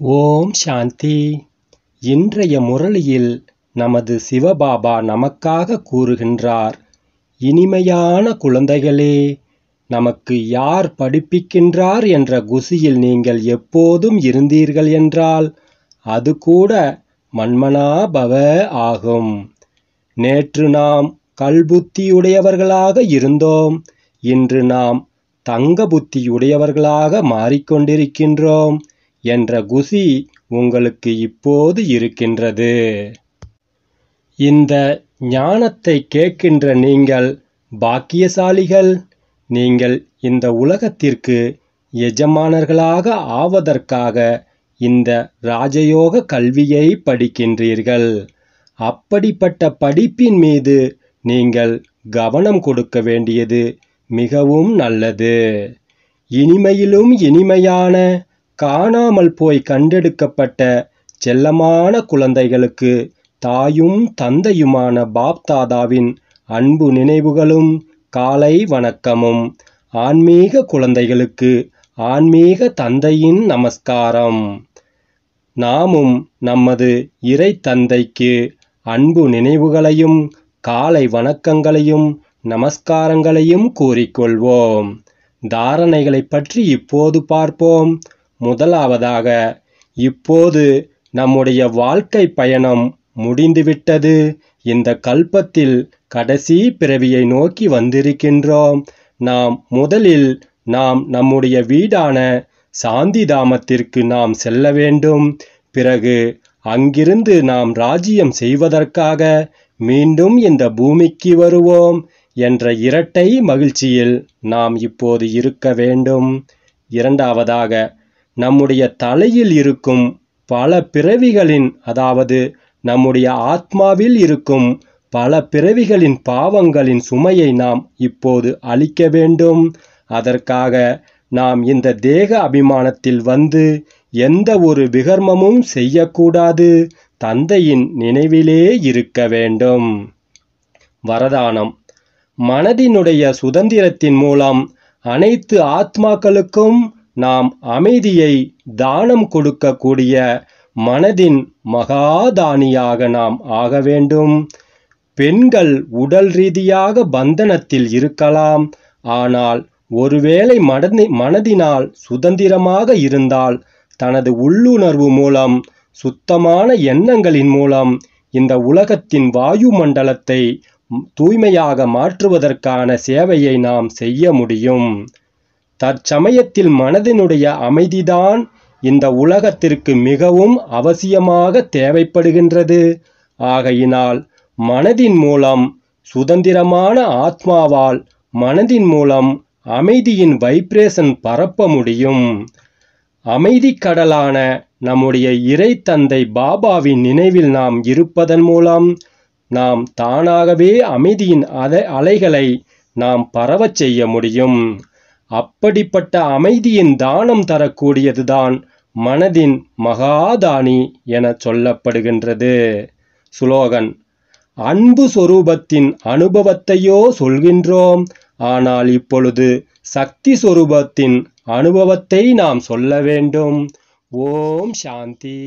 ஓம் சாந்தி. இன்றைய முரளியில் நமது சிவபாபா நமக்காக கூறுகின்றார் இனிமையான குழந்தைகளே நமக்கு யார் படிப்பிக்கின்றார் என்ற குசியில் நீங்கள் எப்போதும் இருந்தீர்கள் என்றால் அது கூட மன்மனாபவ ஆகும். நேற்று நாம் கல்புத்தியுடையவர்களாக இருந்தோம் இன்று நாம் தங்க புத்தியுடையவர்களாக மாறிக்கொண்டிருக்கின்றோம். என்ற குசி உங்களுக்கு இப்போது இருக்கின்றது. இந்த ஞானத்தை கேட்கின்ற நீங்கள் பாக்கியசாலிகள். நீங்கள் இந்த உலகத்திற்கு எஜமானர்களாக ஆவதற்காக இந்த ராஜயோக கல்வியை படிக்கின்றீர்கள். அப்படிப்பட்ட படிப்பின் மீது நீங்கள் கவனம் கொடுக்க வேண்டியது மிகவும் நல்லது. இனிமையிலும் இனிமையான காணாமல் போய் கண்டெடுக்கப்பட்ட செல்லமான குழந்தைகளுக்கு தாயும் தந்தையுமான பாப்தாதாவின் அன்பு நினைவுகளும் காலை வணக்கமும். ஆன்மீக குழந்தைகளுக்கு ஆன்மீக தந்தையின் நமஸ்காரம். நாமும் நமது இறை தந்தைக்கு அன்பு நினைவுகளையும் காலை வணக்கங்களையும் நமஸ்காரங்களையும் கூறிக்கொள்வோம். தாரணைகளை பற்றி இப்போது பார்ப்போம். முதலாவதாக இப்போது நம்முடைய வாழ்க்கை பயணம் முடிந்துவிட்டது. இந்த கல்பத்தில் கடைசி பிறவியை நோக்கி வந்திருக்கின்றோம். நாம் முதலில் நாம் நம்முடைய வீடான சாந்திதாமத்திற்கு நாம் செல்ல வேண்டும். பிறகு அங்கிருந்து நாம் ராஜ்யம் செய்வதற்காக மீண்டும் இந்த பூமிக்கு வருவோம் என்ற இரட்டை மகிழ்ச்சியில் நாம் இப்போது இருக்க வேண்டும். இரண்டாவதாக நம்முடைய தலையில் இருக்கும் பல பிறவிகளின் அதாவது நம்முடைய ஆத்மாவில் இருக்கும் பல பிறவிகளின் பாவங்களின் சுமையை நாம் இப்போது அழிக்க வேண்டும். அதற்காக நாம் இந்த தேக அபிமானத்தில் வந்து எந்த ஒரு விகர்மமும் செய்யக்கூடாது. தந்தையின் நினைவிலே இருக்க வேண்டும். வரதானம். மனதினுடைய சுதந்திரத்தின் மூலம் அனைத்து ஆத்மாக்களுக்கும் நாம் அமைதியை தானம் கொடுக்கக்கூடிய மனதின் மகாதானியாக நாம் ஆக வேண்டும். பெண்கள் உடல் ரீதியாக பந்தனத்தில் இருக்கலாம். ஆனால் ஒருவேளை மனதி மனதினால் சுதந்திரமாக இருந்தால் தனது உள்ளுணர்வு மூலம் சுத்தமான எண்ணங்களின் மூலம் இந்த உலகத்தின் வாயு மண்டலத்தை தூய்மையாக மாற்றுவதற்கான சேவையை நாம் செய்ய முடியும். தற்சமயத்தில் மனதினுடைய அமைதிதான் இந்த உலகத்திற்கு மிகவும் அவசியமாக தேவைப்படுகின்றது. ஆகையினால் மனதின் மூலம் சுதந்திரமான ஆத்மாவால் மனதின் மூலம் அமைதியின் வைப்ரேஷன் பரப்ப முடியும். அமைதி கடலான நம்முடைய இறை தந்தை பாபாவின் நினைவில் நாம் இருப்பதன் மூலம் நாம் தானாகவே அமைதியின் அலை அலைகளை நாம் பரவச் செய்ய முடியும். அப்படிப்பட்ட அமைதியின் தானம் தரக்கூடியதுதான் மனதின் மகாதானி என சொல்லப்படுகின்றது. சுலோகன் அன்பு சொரூபத்தின் அனுபவத்தையோ சொல்கின்றோம். ஆனால் இப்பொழுது சக்தி சொரூபத்தின் அனுபவத்தை நாம் சொல்ல வேண்டும். ஓம் சாந்தி.